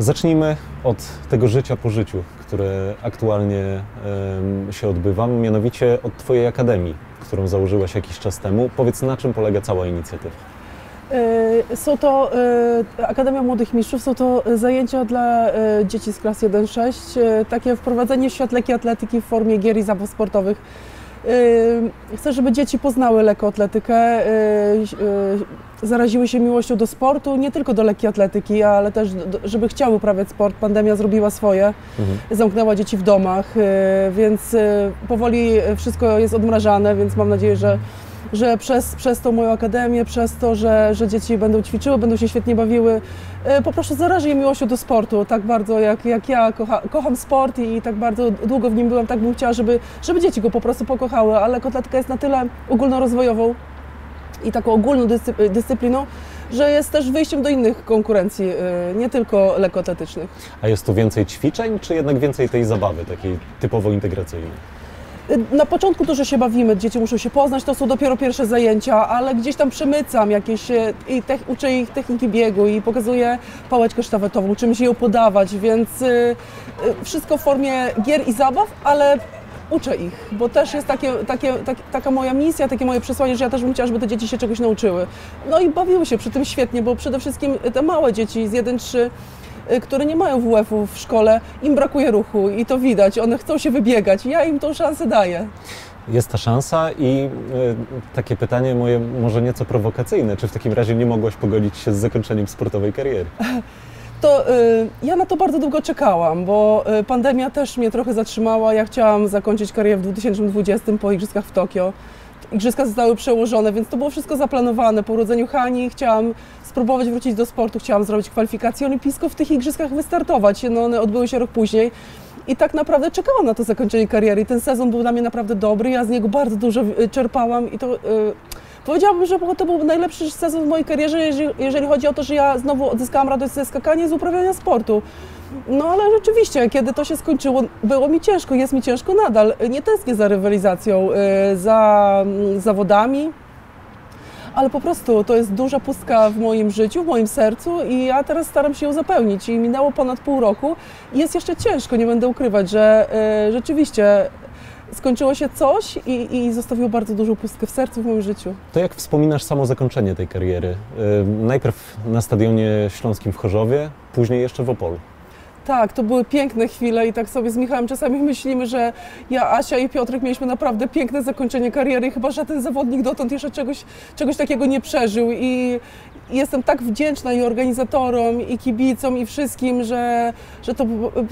Zacznijmy od tego życia po życiu, które aktualnie się odbywa, mianowicie od Twojej akademii, którą założyłaś jakiś czas temu. Powiedz, na czym polega cała inicjatywa? Y, Są to y, Akademia Młodych Mistrzów, są to zajęcia dla y, dzieci z klas 1-6, y, takie wprowadzenie w świat lekkiej atletyki w formie gier i zabaw sportowych. Y, Chcę, żeby dzieci poznały lekkoatletykę, y, y, zaraziły się miłością do sportu, nie tylko do lekkiej atletyki, ale też żeby chciały uprawiać sport. Pandemia zrobiła swoje, Mhm. zamknęła dzieci w domach, więc powoli wszystko jest odmrażane, więc mam nadzieję, że że przez, przez tą moją akademię, przez to, że, że dzieci będą ćwiczyły, będą się świetnie bawiły, e, po prostu zarażę je miłością do sportu, tak bardzo jak, jak ja kocha, kocham sport i, tak bardzo długo w nim byłam, tak bym chciała, żeby, żeby dzieci go po prostu pokochały, ale kotletka jest na tyle ogólnorozwojową i taką ogólną dyscy- dyscypliną, że jest też wyjściem do innych konkurencji, e, nie tylko lekkoatletycznych. A jest tu więcej ćwiczeń, czy jednak więcej tej zabawy, takiej typowo integracyjnej? Na początku dużo się bawimy, dzieci muszą się poznać, to są dopiero pierwsze zajęcia, ale gdzieś tam przemycam jakieś e, i uczę ich techniki biegu i pokazuję pałeczkę sztafetową, czymś ją podawać, więc y, y, wszystko w formie gier i zabaw, ale uczę ich, bo też jest takie, takie, tak, taka moja misja, takie moje przesłanie, że ja też bym chciała, żeby te dzieci się czegoś nauczyły. No i bawiły się przy tym świetnie, bo przede wszystkim te małe dzieci z 1-3 y, które nie mają WF-u w szkole, im brakuje ruchu i to widać, one chcą się wybiegać, ja im tą szansę daję. Jest ta szansa i y, takie pytanie moje może nieco prowokacyjne. Czy w takim razie nie mogłaś pogodzić się z zakończeniem sportowej kariery? To y, ja na to bardzo długo czekałam, bo y, pandemia też mnie trochę zatrzymała. Ja chciałam zakończyć karierę w 2020 po Igrzyskach w Tokio. Igrzyska zostały przełożone, więc to było wszystko zaplanowane. Po urodzeniu Hani chciałam spróbować wrócić do sportu, chciałam zrobić kwalifikację olimpijską, w tych Igrzyskach wystartować. No, one odbyły się rok później. I tak naprawdę czekałam na to zakończenie kariery. Ten sezon był dla mnie naprawdę dobry. Ja z niego bardzo dużo y, czerpałam i to y, powiedziałabym, że to był najlepszy sezon w mojej karierze, jeżeli, jeżeli chodzi o to, że ja znowu odzyskałam radość ze skakania i z uprawiania sportu. No ale rzeczywiście, kiedy to się skończyło, było mi ciężko, jest mi ciężko nadal. Nie tęsknię za rywalizacją, y, za mm, zawodami, ale po prostu to jest duża pustka w moim życiu, w moim sercu i ja teraz staram się ją zapełnić. I minęło ponad pół roku i jest jeszcze ciężko, nie będę ukrywać, że y, rzeczywiście skończyło się coś i, i zostawiło bardzo dużą pustkę w sercu, w moim życiu. To jak wspominasz samo zakończenie tej kariery? Y, najpierw na stadionie śląskim w Chorzowie, później jeszcze w Opolu. Tak, to były piękne chwile i tak sobie z Michałem czasami myślimy, że ja, Asia i Piotrek mieliśmy naprawdę piękne zakończenie kariery chyba żaden zawodnik dotąd jeszcze czegoś, czegoś takiego nie przeżył i jestem tak wdzięczna i organizatorom, i kibicom, i wszystkim, że, że to,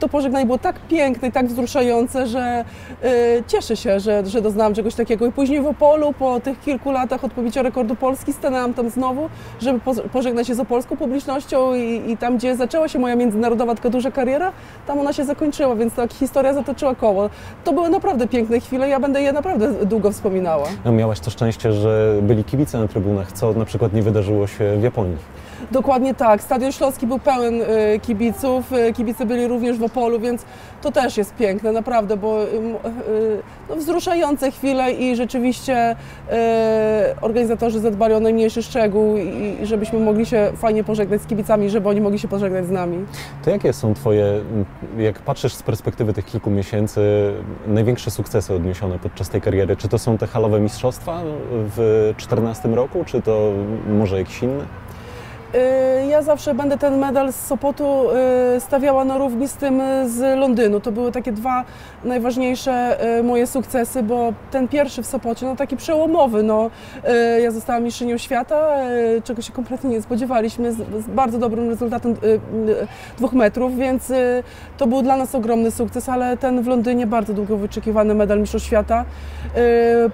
to pożegnanie było tak piękne i tak wzruszające, że y, cieszę się, że, że doznałam czegoś takiego. I później w Opolu, po tych kilku latach od rekordu Polski, stanęłam tam znowu, żeby po, pożegnać się z opolską publicznością i, i tam, gdzie zaczęła się moja międzynarodowa taka duża kariera, tam ona się zakończyła, więc tak historia zatoczyła koło. To były naprawdę piękne chwile, ja będę je naprawdę długo wspominała. No, miałaś to szczęście, że byli kibice na trybunach, co na przykład nie wydarzyło się w Japonii. Dokładnie tak. Stadion Śląski był pełen y, kibiców, y, kibice byli również w Opolu, więc to też jest piękne, naprawdę, bo y, no, wzruszające chwile i rzeczywiście organizatorzy zadbali o najmniejszy szczegół i, żebyśmy mogli się fajnie pożegnać z kibicami, żeby oni mogli się pożegnać z nami. To jakie są Twoje, jak patrzysz z perspektywy tych kilku miesięcy, największe sukcesy odniesione podczas tej kariery? Czy to są te halowe mistrzostwa w 2014 roku, czy to może jakiś inny? Y, Ja zawsze będę ten medal z Sopotu y, stawiała na równi z tym y, z Londynu. To były takie dwa najważniejsze moje sukcesy, bo ten pierwszy w Sopocie, no taki przełomowy, no, ja zostałam mistrzynią świata, czego się kompletnie nie spodziewaliśmy, z, bardzo dobrym rezultatem dwóch metrów, więc to był dla nas ogromny sukces, ale ten w Londynie bardzo długo wyczekiwany medal mistrzostw świata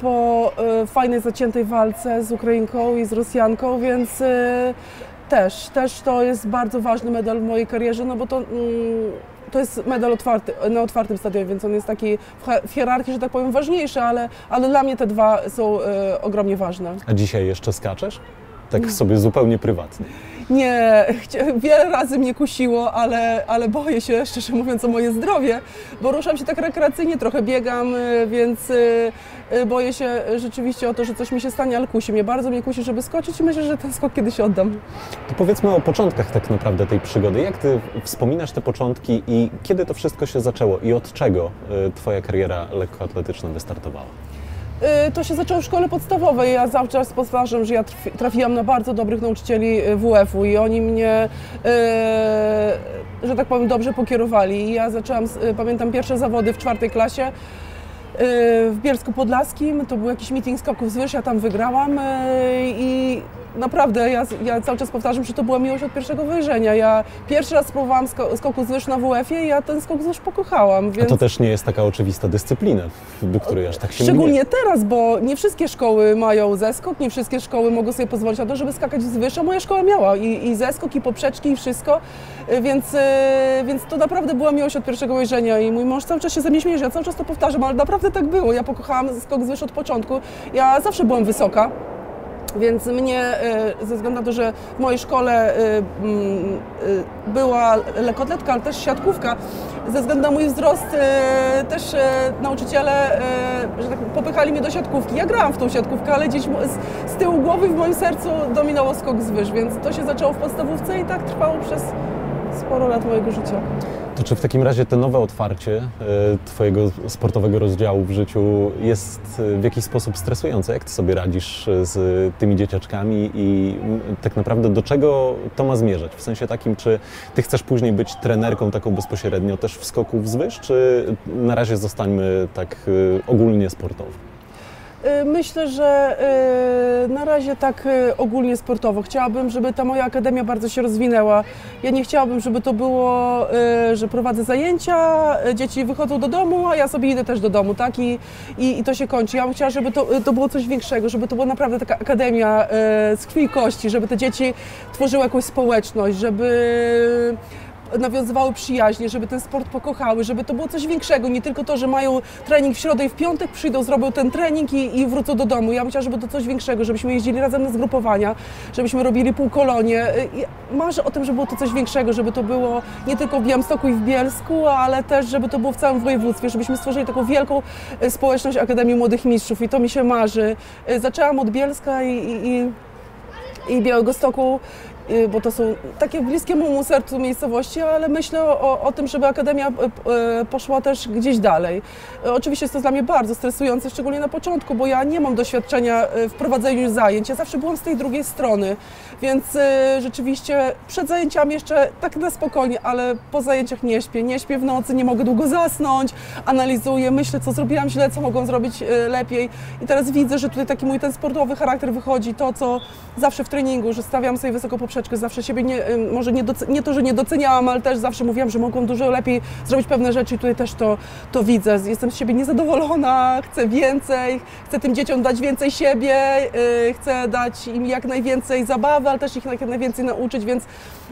po fajnej, zaciętej walce z Ukrainką i z Rosjanką, więc też, też to jest bardzo ważny medal w mojej karierze, no bo to, mm, to jest medal otwarty, na otwartym stadionie, więc on jest taki w hierarchii, że tak powiem, ważniejszy, ale, ale dla mnie te dwa są e, ogromnie ważne. A dzisiaj jeszcze skaczesz? Tak sobie zupełnie prywatnie. Nie, wiele razy mnie kusiło, ale, ale boję się, szczerze mówiąc, o moje zdrowie, bo ruszam się tak rekreacyjnie, trochę biegam, y, więc y, y, boję się rzeczywiście o to, że coś mi się stanie, ale kusi mnie. Bardzo mnie kusi, żeby skoczyć i myślę, że ten skok kiedyś oddam. To powiedzmy o początkach tak naprawdę tej przygody. Jak Ty wspominasz te początki i kiedy to wszystko się zaczęło i od czego Twoja kariera lekkoatletyczna wystartowała? Y, to się zaczęło w szkole podstawowej. Ja cały czas powtarzam, że ja trafiłam na bardzo dobrych nauczycieli y, WF-u i oni mnie, y, że tak powiem, dobrze pokierowali. I ja zaczęłam, pamiętam pierwsze zawody w czwartej klasie w Bielsku Podlaskim. To był jakiś meeting skoków z wyż, ja tam wygrałam i naprawdę, ja, ja, cały czas powtarzam, że to była miłość od pierwszego wejrzenia. Ja pierwszy raz spróbowałam sko skoku z na WF-ie i ja ten skok z pokochałam. Więc... A to też nie jest taka oczywista dyscyplina, do której aż tak się Szczególnie teraz, bo nie wszystkie szkoły mają zeskok, nie wszystkie szkoły mogą sobie pozwolić na to, żeby skakać z wyż, a moja szkoła miała i, i zeskok, i poprzeczki, i wszystko, więc, e, więc to naprawdę była miłość od pierwszego wejrzenia i mój mąż cały czas się ze mnie śmieje, że ja cały czas to powtarzam, ale naprawdę tak było. Ja pokochałam skok z od początku. Ja zawsze byłam wysoka. Więc mnie, e, ze względu na to, że w mojej szkole e, e, była lekotletka, ale też siatkówka, ze względu na mój wzrost też nauczyciele że tak popychali mnie do siatkówki. Ja grałam w tą siatkówkę, ale gdzieś z tyłu głowy w moim sercu dominował skok z wyż, więc to się zaczęło w podstawówce i tak trwało przez sporo lat mojego życia. To czy w takim razie to nowe otwarcie e, Twojego sportowego rozdziału w życiu jest e, w jakiś sposób stresujące? Jak Ty sobie radzisz e, z tymi dzieciaczkami i tak naprawdę do czego to ma zmierzać? W sensie takim, czy Ty chcesz później być trenerką taką bezpośrednio też w skoku wzwyż, czy na razie zostańmy tak ogólnie sportowo? Y, myślę, że y, na razie tak y, ogólnie sportowo. Chciałabym, żeby ta moja akademia bardzo się rozwinęła. Ja nie chciałabym, żeby to było, że prowadzę zajęcia, dzieci wychodzą do domu, a ja sobie idę też do domu, tak? I, i, i to się kończy. Ja bym chciała, żeby to, to było coś większego, żeby to była naprawdę taka akademia z krwi i kości, żeby te dzieci tworzyły jakąś społeczność, żeby nawiązywały przyjaźnie, żeby ten sport pokochały, żeby to było coś większego, nie tylko to, że mają trening w środę i w piątek, przyjdą, zrobią ten trening i, i wrócą do domu. Ja bym chciała, żeby to coś większego, żebyśmy jeździli razem na zgrupowania, żebyśmy robili półkolonie. Marzę o tym, żeby było to coś większego, żeby to było nie tylko w Białymstoku i w Bielsku, ale też, żeby to było w całym województwie, żebyśmy stworzyli taką wielką e, społeczność Akademii Młodych Mistrzów i to mi się marzy. E, zaczęłam od Bielska i, i i Białego Stoku Y, bo to są takie bliskie mojemu sercu miejscowości, ale myślę o, o tym, żeby Akademia y, y, poszła też gdzieś dalej. Oczywiście jest to dla mnie bardzo stresujące, szczególnie na początku, bo ja nie mam doświadczenia w prowadzeniu zajęć. Ja zawsze byłam z tej drugiej strony, więc rzeczywiście przed zajęciami jeszcze tak na spokojnie, ale po zajęciach nie śpię. Nie śpię w nocy, nie mogę długo zasnąć, analizuję, myślę, co zrobiłam źle, co mogą zrobić lepiej. I teraz widzę, że tutaj taki mój ten sportowy charakter wychodzi, to co zawsze w treningu, że stawiam sobie wysoko poprzeczkę troszeczkę zawsze siebie nie, może nie, nie to, że nie doceniałam, ale też zawsze mówiłam, że mogłam dużo lepiej zrobić pewne rzeczy i tutaj też to, to widzę. Jestem z siebie niezadowolona, chcę więcej, chcę tym dzieciom dać więcej siebie, yy, chcę dać im jak najwięcej zabawy, ale też ich jak najwięcej nauczyć, więc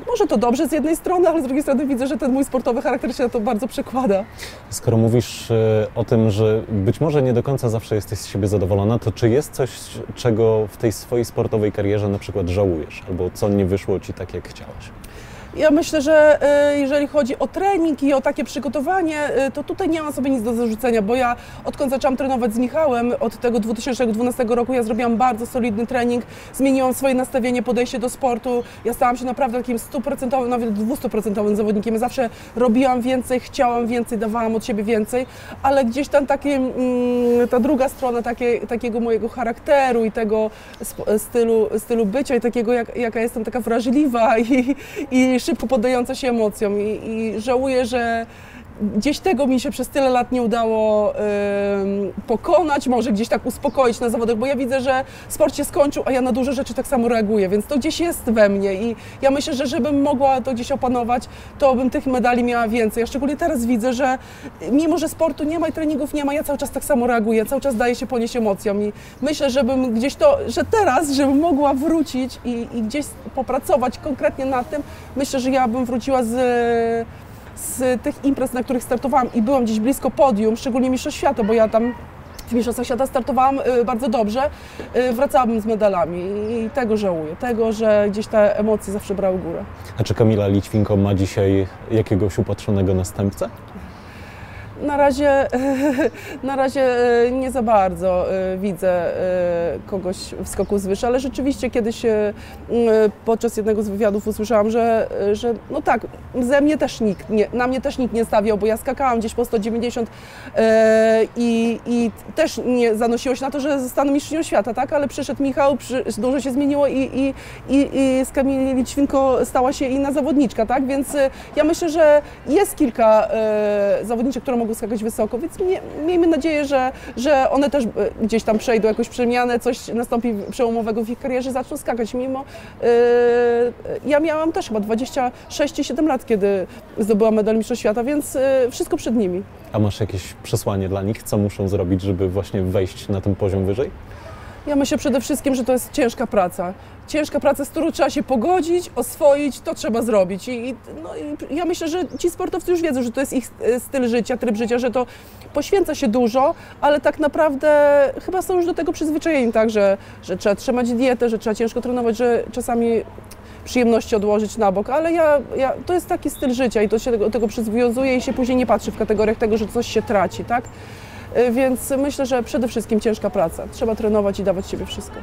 może to dobrze z jednej strony, ale z drugiej strony widzę, że ten mój sportowy charakter się na to bardzo przekłada. Skoro mówisz y, o tym, że być może nie do końca zawsze jesteś z siebie zadowolona, to czy jest coś, czego w tej swojej sportowej karierze na przykład żałujesz albo co nie wyszło Ci tak, jak chciałaś? Ja myślę, że y, jeżeli chodzi o trening i o takie przygotowanie, y, to tutaj nie mam sobie nic do zarzucenia, bo ja odkąd zaczęłam trenować z Michałem, od tego 2012 roku ja zrobiłam bardzo solidny trening, zmieniłam swoje nastawienie, podejście do sportu. Ja stałam się naprawdę takim stuprocentowym, nawet dwustuprocentowym zawodnikiem. Ja zawsze robiłam więcej, chciałam więcej, dawałam od siebie więcej, ale gdzieś tam takie, mm, ta druga strona takie, takiego mojego charakteru i tego stylu, stylu bycia i takiego, jak, jaka jestem taka wrażliwa i, i szybko poddająca się emocjom i, i żałuję, że gdzieś tego mi się przez tyle lat nie udało pokonać, może gdzieś tak uspokoić na zawodach, bo ja widzę, że sport się skończył, a ja na duże rzeczy tak samo reaguję, więc to gdzieś jest we mnie i ja myślę, że żebym mogła to gdzieś opanować, to bym tych medali miała więcej. Ja szczególnie teraz widzę, że mimo, że sportu nie ma i treningów nie ma, ja cały czas tak samo reaguję, cały czas daję się ponieść emocjom i myślę, żebym gdzieś to, że teraz, żebym mogła wrócić i, i gdzieś popracować konkretnie nad tym, myślę, że ja bym wróciła z z tych imprez, na których startowałam i byłam gdzieś blisko podium, szczególnie Mistrzostw Świata, bo ja tam w Mistrzostwach Świata startowałam y, bardzo dobrze, y, wracałabym z medalami i tego żałuję, tego, że gdzieś te emocje zawsze brały górę. A czy Kamila Lićwinko ma dzisiaj jakiegoś upatrzonego następcę? Na razie, na razie e, nie za bardzo e, widzę e, kogoś w skoku z wyższy, ale rzeczywiście kiedyś podczas jednego z wywiadów usłyszałam, że, że no tak, ze mnie też nikt, nie, na mnie też nikt nie stawiał, bo ja skakałam gdzieś po 190 e, i, i też nie zanosiło się na to, że zostanę mistrzynią świata, tak? Ale przyszedł Michał, przy, dużo się zmieniło i, i, i, i z Kamili Lićwinko stała się inna zawodniczka, tak? Więc ja myślę, że jest kilka zawodniczek, które mogą skakać wysoko, więc mie, miejmy nadzieję, że, że one też e, gdzieś tam przejdą jakąś przemianę, coś nastąpi przełomowego w ich karierze, zaczną skakać, mimo e, ja miałam też chyba 26 czy 7 lat, kiedy zdobyłam medal Mistrzostw Świata, więc e, wszystko przed nimi. A masz jakieś przesłanie dla nich, co muszą zrobić, żeby właśnie wejść na ten poziom wyżej? Ja myślę przede wszystkim, że to jest ciężka praca. Ciężka praca, z którą trzeba się pogodzić, oswoić, to trzeba zrobić. I, no, i ja myślę, że ci sportowcy już wiedzą, że to jest ich e, styl życia, tryb życia, że to poświęca się dużo, ale tak naprawdę chyba są już do tego przyzwyczajeni, tak, że, że trzeba trzymać dietę, że trzeba ciężko trenować, że czasami przyjemności odłożyć na bok, ale ja, ja, to jest taki styl życia i to się do tego przywiązuje i się później nie patrzy w kategoriach tego, że coś się traci, tak? Y, Więc myślę, że przede wszystkim ciężka praca. Trzeba trenować i dawać siebie wszystko.